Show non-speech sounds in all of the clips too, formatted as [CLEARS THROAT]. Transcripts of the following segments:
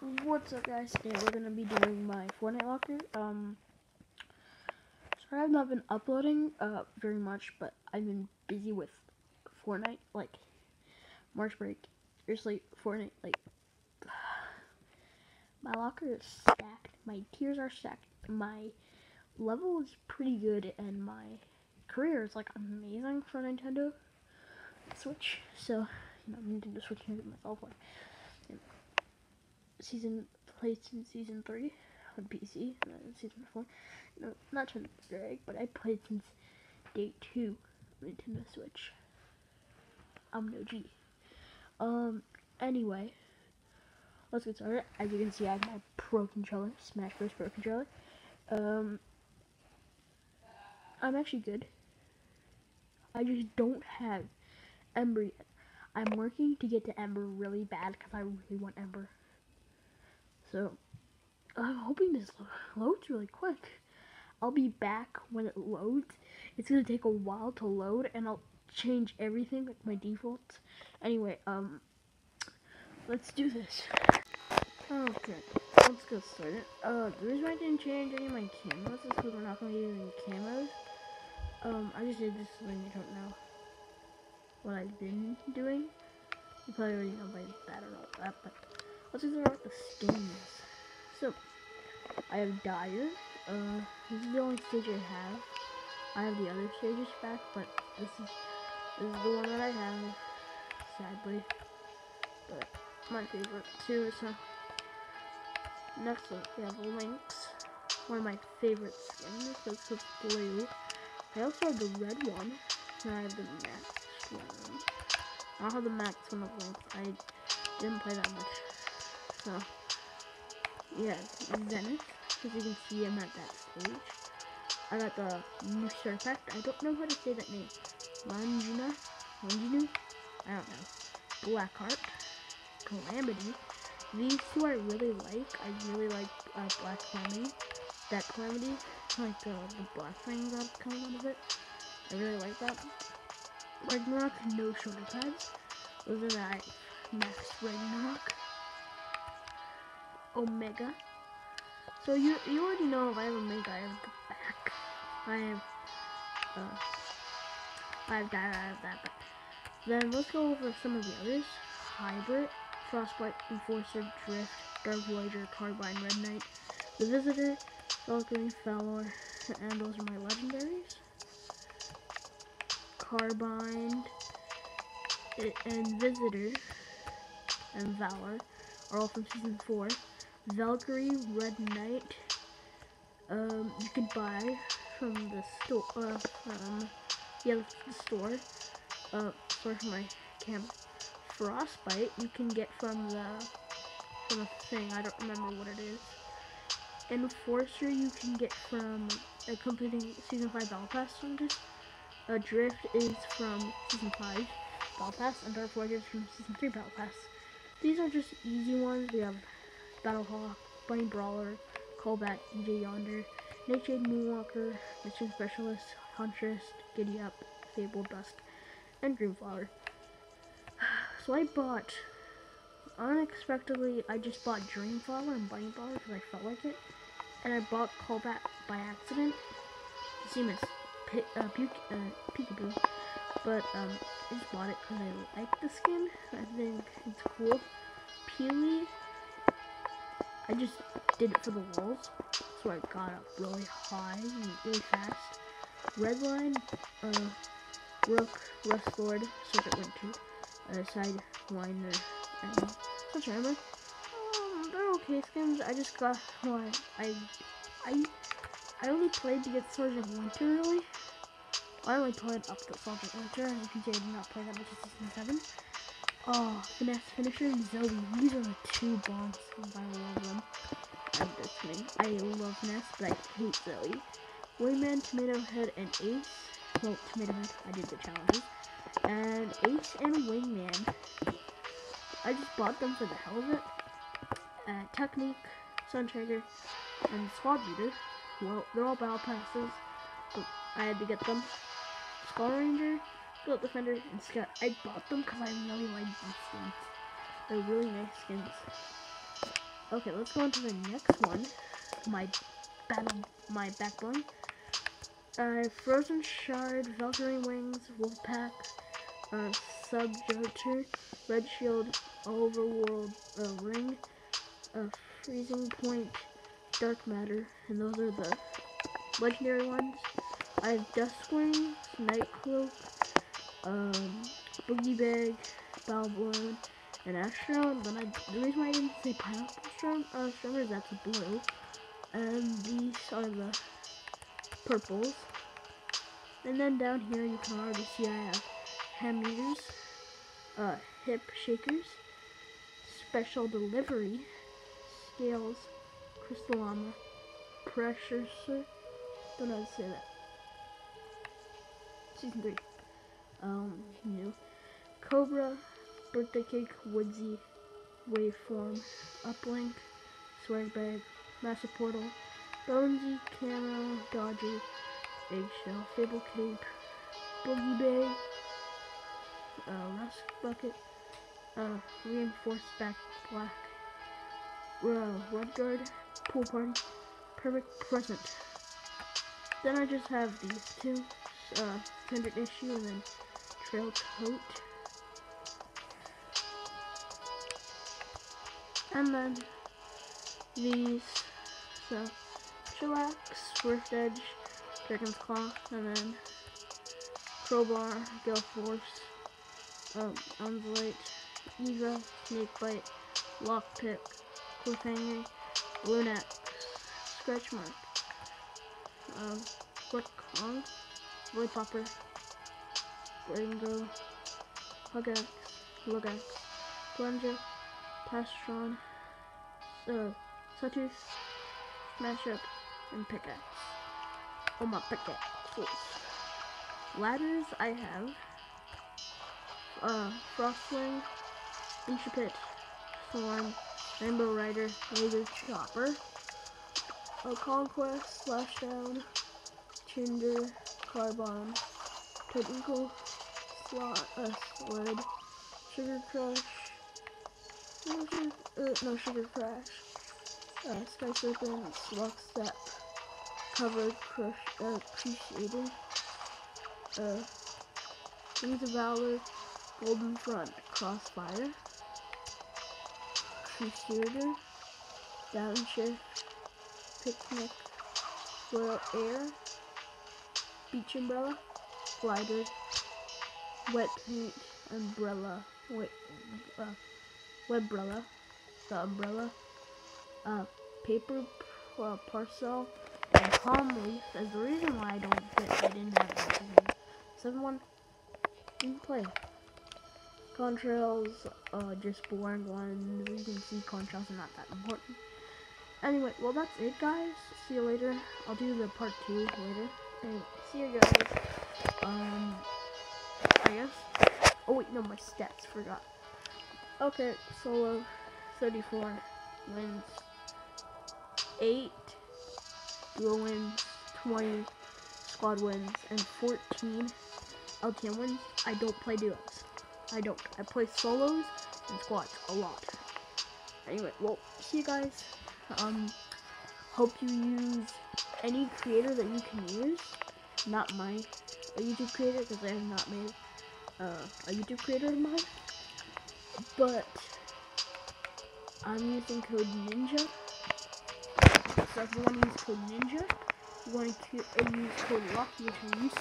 What's up guys? Today we're gonna be doing my Fortnite locker. Um sorry I've not been uploading uh very much, but I've been busy with Fortnite, like March break. Seriously, Fortnite, like [SIGHS] my locker is stacked, my tiers are stacked, my level is pretty good and my career is like amazing for Nintendo Switch. So, you know, Nintendo Switch myself like season played in season three on PC, then season four. No, not trying to drag, but I played since day two Nintendo Switch. I'm no G. Um. Anyway, let's get started. As you can see, I have my Pro controller, Smash Bros. Pro controller. Um. I'm actually good. I just don't have Ember yet. I'm working to get to Ember really bad because I really want Ember. So, I'm hoping this loads really quick. I'll be back when it loads. It's gonna take a while to load, and I'll change everything, like my defaults. Anyway, um, let's do this. Okay, let's get started. Uh, the reason I didn't change any of my camos is because we're not gonna be using camos. Um, I just did this so you don't know what I've been doing. You probably already know by that or all that, but let's with the skins. So, I have Dire. Uh, this is the only stage I have. I have the other stages back, but this is this is the one that I have, sadly. But my favorite too. So next up we have Lynx, one of my favorite skins. That's the blue. I also have the red one, and I have the max one. I don't have the max one of Lynx. I didn't play that much. So, yeah, Zenith. As you can see, I'm at that stage. I got the new Effect. I don't know how to say that name. Langina? Langinu? I don't know. Blackheart. Calamity. These two I really like. I really like uh, Black Calamity. That Calamity, like uh, the black things that's coming out of it. I really like that. Ragnarok, no shoulder pads. Are that Max Ragnarok. Omega. So you you already know if I have Omega, I have the back. I have uh, I have that, I have that. But then let's go over some of the others. Hybrid, Frostbite, Enforcer, Drift, Dark Voyager, Carbine, Red Knight, The Visitor, Valkyrie, Valor, and those are my legendaries. Carbine and Visitor and Valor are all from season 4. Valkyrie Red Knight um, you can buy from the store uh, from yeah the store uh for my camera frostbite you can get from the from a thing I don't remember what it is. Enforcer you can get from uh, completing season 5 battle pass challenges uh, drift is from season 5 battle pass and dark voyager is from season 3 battle pass these are just easy ones. We have Battlehawk, Bunny Brawler, Callback, DJ Yonder, Nightshade Moonwalker, Mission Specialist, Huntress, Giddy Up, Fable Dust, and Dreamflower. [SIGHS] So I bought, unexpectedly, I just bought Dreamflower and Bunny Brawler because I felt like it. And I bought Callback by accident. P uh, Puke, uh, Peekaboo. But um, I just bought it because I like the skin. I think it's cool. Peely I just did it for the walls, so I got up really high and really fast. Redline, uh, Rook, Rust Lord, Sergeant Winter, uh, Sidewinder, and such armor. Um, they're okay skins. I just got, well, I, I, I only played to get Sergeant Winter, really. I only played up to Sergeant Winter, and PJ did not play that much in Season 7. Oh, Finesse Finisher and Zoe. These are the two bomb skins. I love them. I'm kidding. I love Finesse, but I hate Zoe. Wingman, Tomato Head, and Ace. Well, Tomato Head, I did the challenges. And Ace and Wingman. I just bought them for the hell of it. Uh, Technique, Sun Strider, and Squad Leader. Well, they're all battle passes, but I had to get them. Skull Ranger, Goat Defender, and Scout. I bought them because I really like these skins. They're really nice skins. Okay, let's go on to the next one. My battle, my backbone. Uh, Frozen Shard, Valkyrie Wings, Wolfpack, uh, Subjector, Red Shield, Overworld uh, Ring, uh, Freezing Point, Dark Matter, and those are the legendary ones. I have Duskwing, Nightcloak, um, Boogie Bag, Balloon, and Astro. But I, the reason why I didn't say Pineapple Strum, uh, is that's blue. And these are the purples. And then down here you can already see I have meters, uh, hip shakers, special delivery, scales, crystal armor, pressure sir. Don't know how to say that. Season 3. Cobra, birthday cake, woodsy, waveform, uplink, swag bag, massive portal, bonesy, camo, dodger, eggshell, fable cape, boogie bag, uh, rust bucket, uh, reinforced back black, uh, red guard, pool party, perfect present. Then I just have these two, uh, standard issue and then trail coat. And then these, so Chillax, Swift Edge, Dragon's Claw, and then Crowbar, Gale Force, um, Unslate, Eva, Snakebite, Lockpick, Cliffhanger, Lunax, Scratch Mark, um, Quick Kong, Void Popper, Ringo, Hugax, Lugax, Plunger, Plastron, uh, Sawtooth, Smash Up, and Pickaxe. Oh my pickaxe. Ladders I have uh, Frostwing, Intrepid, Storm, Rainbow Rider, Laser Chopper, a Conquest, Splashdown, Tinder, Carbon, Technical, Slot, uh, Sled, Sugar Crush, no Sugar Crash, uh, Serpent, Lockstep, Covered, Crush, uh, Appreciated, uh, Wings of Valor, Golden Front, Crossfire, Crusader, Downshift, Picnic, Royal Air, Beach Umbrella, Glider, Wet Paint, Umbrella, Wet, uh, the umbrella, uh, Paper uh, Parcel, and Palm Leaf is the reason why I don't get, I didn't have that. 7-1, didn't play. Contrails, uh, just boring ones. You can see contrails are not that important. Anyway, well that's it guys. See you later. I'll do the part two later. And see you guys. Um, I guess. Oh wait, no, my stats, forgot. Okay, solo, 34 wins. 8 duo wins, 20 squad wins, and 14 LTM wins. I don't play duos. I don't. I play solos and squads a lot. Anyway, well, see you guys. Um, hope you use any creator that you can use. Not my a YouTube creator because I have not made uh, a YouTube creator of mine. But I'm using code Ninja. So if you want to use code Ninja, you want to uh, use code Rocky, which I used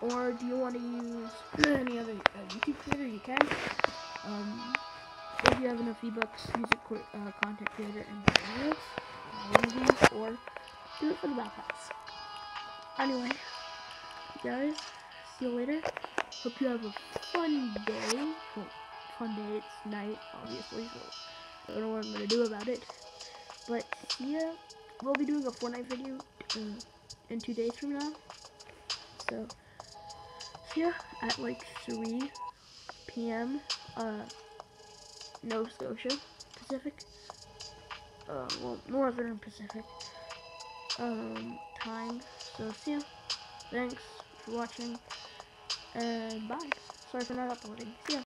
or do you want to use [CLEARS THROAT] any other uh, YouTube creator? You can. Um, if you have enough V-Bucks, use a uh, content creator and videos, movies, or do it for the backpacks. Anyway, guys, see you later. Hope you have a fun day. Well, fun day. It's night, obviously, so I don't know what I'm gonna do about it. But yeah. We'll be doing a Fortnite video uh, in two days from now. So yeah, at like 3 p.m. Uh, Nova Scotia Pacific. Uh, well, Northern Pacific. Um, time. So see ya. Thanks for watching. And bye. Sorry for not uploading. See ya.